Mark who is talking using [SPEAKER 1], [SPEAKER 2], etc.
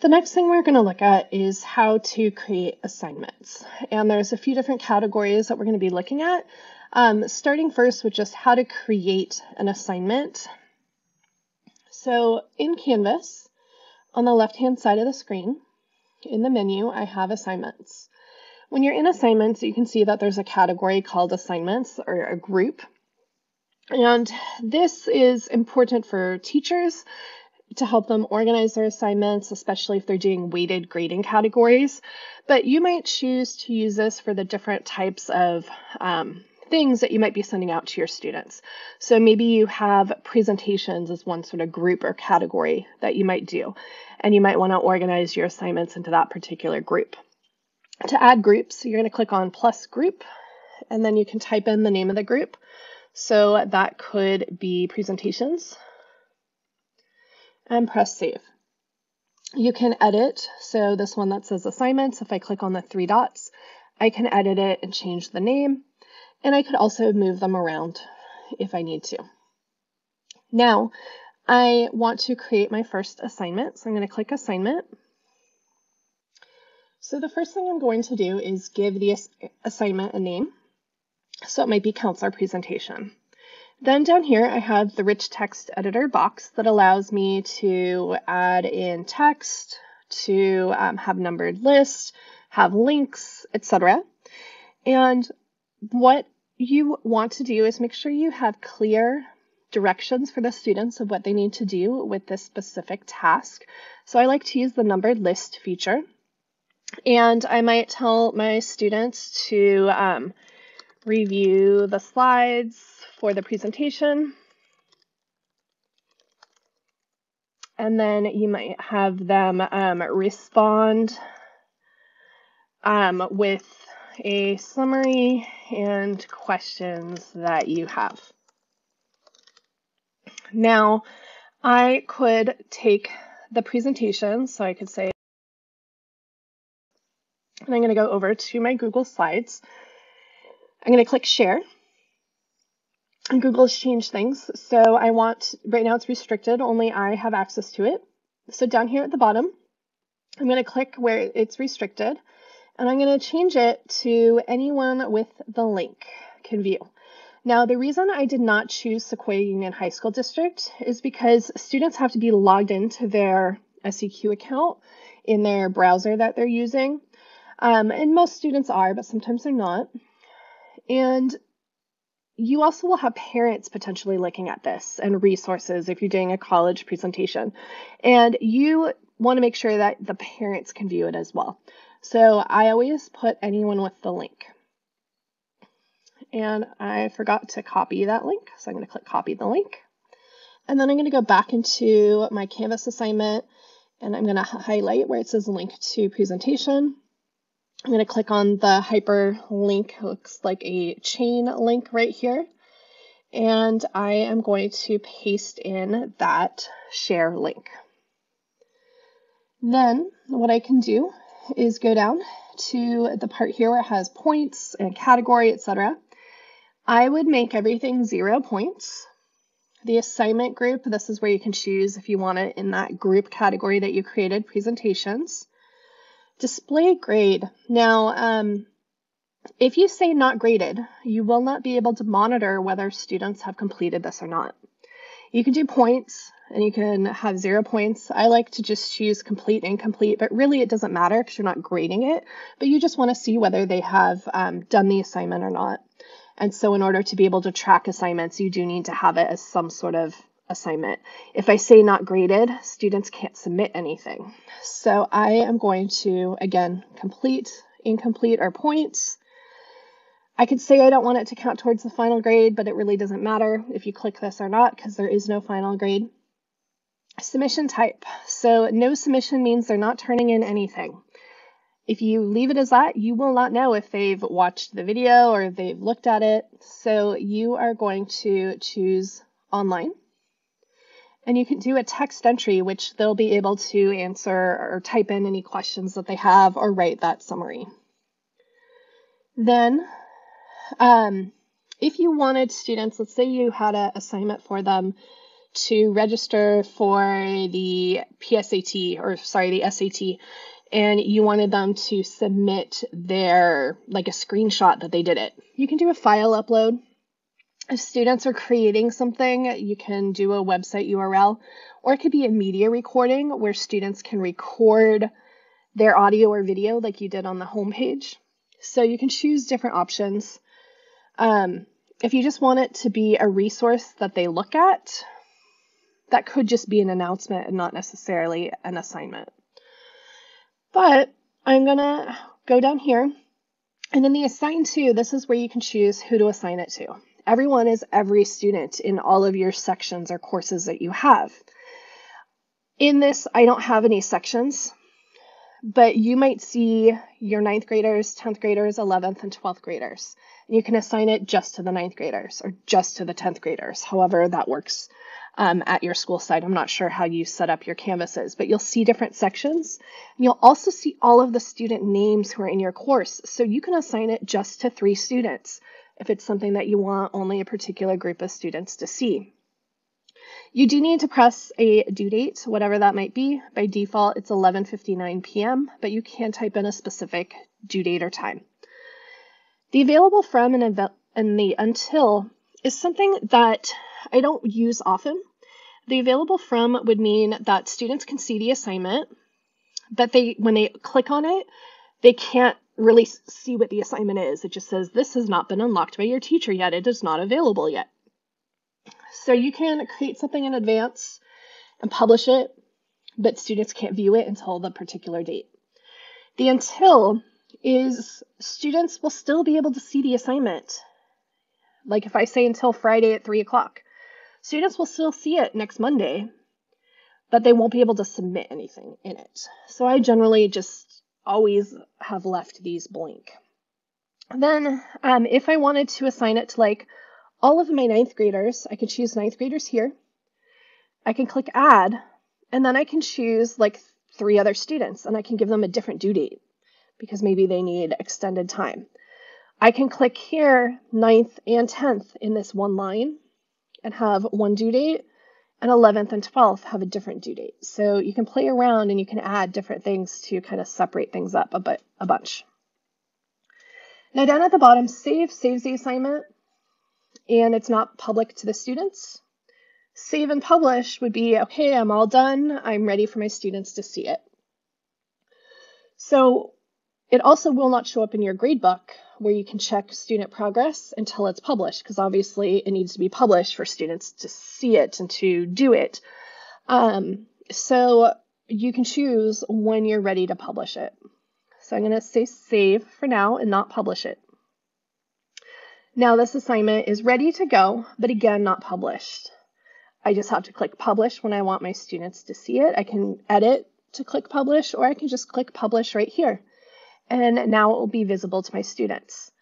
[SPEAKER 1] The next thing we're going to look at is how to create assignments. And there's a few different categories that we're going to be looking at. Um, starting first with just how to create an assignment. So in Canvas, on the left-hand side of the screen, in the menu, I have assignments. When you're in assignments, you can see that there's a category called assignments or a group. And this is important for teachers to help them organize their assignments, especially if they're doing weighted grading categories. But you might choose to use this for the different types of um, things that you might be sending out to your students. So maybe you have presentations as one sort of group or category that you might do, and you might want to organize your assignments into that particular group. To add groups, you're going to click on plus group, and then you can type in the name of the group. So that could be presentations, and press save. You can edit, so this one that says assignments, if I click on the three dots, I can edit it and change the name, and I could also move them around if I need to. Now, I want to create my first assignment, so I'm going to click assignment. So the first thing I'm going to do is give the assignment a name. So it might be counselor presentation. Then down here, I have the rich text editor box that allows me to add in text, to um, have numbered lists, have links, etc. And what you want to do is make sure you have clear directions for the students of what they need to do with this specific task. So I like to use the numbered list feature. And I might tell my students to um, review the slides, for the presentation. And then you might have them um, respond um, with a summary and questions that you have. Now, I could take the presentation, so I could say, and I'm going to go over to my Google Slides. I'm going to click Share. Google has changed things. So I want, right now it's restricted, only I have access to it. So down here at the bottom, I'm going to click where it's restricted and I'm going to change it to anyone with the link can view. Now, the reason I did not choose Sequoia Union High School District is because students have to be logged into their SEQ account in their browser that they're using. Um, and most students are, but sometimes they're not. And you also will have parents potentially looking at this and resources if you're doing a college presentation. And you want to make sure that the parents can view it as well. So I always put anyone with the link. And I forgot to copy that link, so I'm going to click copy the link. And then I'm going to go back into my Canvas assignment and I'm going to highlight where it says link to presentation. I'm going to click on the hyperlink, looks like a chain link right here. And I am going to paste in that share link. Then what I can do is go down to the part here where it has points and category, etc. I would make everything zero points. The assignment group, this is where you can choose if you want it in that group category that you created, presentations. Display grade. Now, um, if you say not graded, you will not be able to monitor whether students have completed this or not. You can do points and you can have zero points. I like to just choose complete, incomplete, but really it doesn't matter because you're not grading it, but you just want to see whether they have um, done the assignment or not. And so in order to be able to track assignments, you do need to have it as some sort of assignment. If I say not graded, students can't submit anything. So I am going to, again, complete, incomplete, or points. I could say I don't want it to count towards the final grade, but it really doesn't matter if you click this or not because there is no final grade. Submission type. So no submission means they're not turning in anything. If you leave it as that, you will not know if they've watched the video or they've looked at it. So you are going to choose online. And you can do a text entry, which they'll be able to answer or type in any questions that they have or write that summary. Then, um, if you wanted students, let's say you had an assignment for them to register for the PSAT or sorry, the SAT and you wanted them to submit their like a screenshot that they did it. You can do a file upload. If students are creating something, you can do a website URL, or it could be a media recording where students can record their audio or video like you did on the homepage. So you can choose different options. Um, if you just want it to be a resource that they look at, that could just be an announcement and not necessarily an assignment. But I'm going to go down here. And in the assign to, this is where you can choose who to assign it to. Everyone is every student in all of your sections or courses that you have. In this, I don't have any sections, but you might see your ninth graders, 10th graders, 11th, and 12th graders. And you can assign it just to the ninth graders or just to the 10th graders, however that works um, at your school site. I'm not sure how you set up your canvases, but you'll see different sections. And you'll also see all of the student names who are in your course. So you can assign it just to three students if it's something that you want only a particular group of students to see. You do need to press a due date, whatever that might be. By default, it's 11:59 p.m., but you can type in a specific due date or time. The available from and, and the until is something that I don't use often. The available from would mean that students can see the assignment, but they when they click on it, they can't really see what the assignment is. It just says this has not been unlocked by your teacher yet. It is not available yet. So you can create something in advance and publish it, but students can't view it until the particular date. The until is students will still be able to see the assignment. Like if I say until Friday at 3 o'clock, students will still see it next Monday, but they won't be able to submit anything in it. So I generally just always have left these blank. Then, um, if I wanted to assign it to like all of my ninth graders, I could choose ninth graders here. I can click add, and then I can choose like three other students, and I can give them a different due date because maybe they need extended time. I can click here, ninth and 10th in this one line and have one due date, and 11th and 12th have a different due date. So you can play around and you can add different things to kind of separate things up a, bit, a bunch. Now down at the bottom, save saves the assignment, and it's not public to the students. Save and publish would be, okay, I'm all done. I'm ready for my students to see it. So it also will not show up in your gradebook where you can check student progress until it's published, because obviously it needs to be published for students to see it and to do it. Um, so you can choose when you're ready to publish it. So I'm going to say save for now and not publish it. Now this assignment is ready to go, but again, not published. I just have to click publish when I want my students to see it. I can edit to click publish, or I can just click publish right here and now it will be visible to my students.